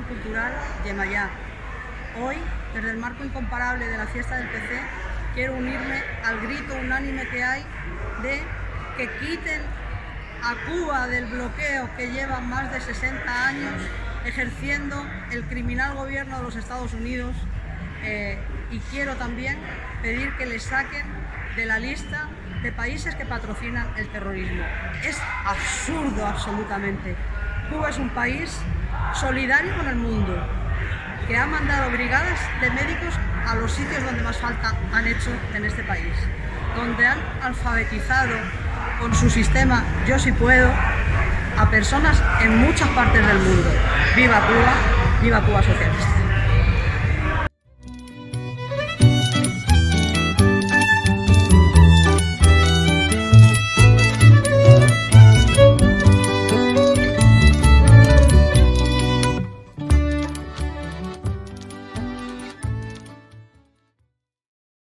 Cultural Yemayá. Hoy, desde el marco incomparable de la fiesta del PC, quiero unirme al grito unánime que hay de que quiten a Cuba del bloqueo que lleva más de 60 años ejerciendo el criminal gobierno de los Estados Unidos eh, y quiero también pedir que le saquen de la lista de países que patrocinan el terrorismo. Es absurdo absolutamente. Cuba es un país solidario con el mundo, que ha mandado brigadas de médicos a los sitios donde más falta han hecho en este país, donde han alfabetizado con su sistema Yo sí puedo a personas en muchas partes del mundo. ¡Viva Cuba! ¡Viva Cuba Socialista!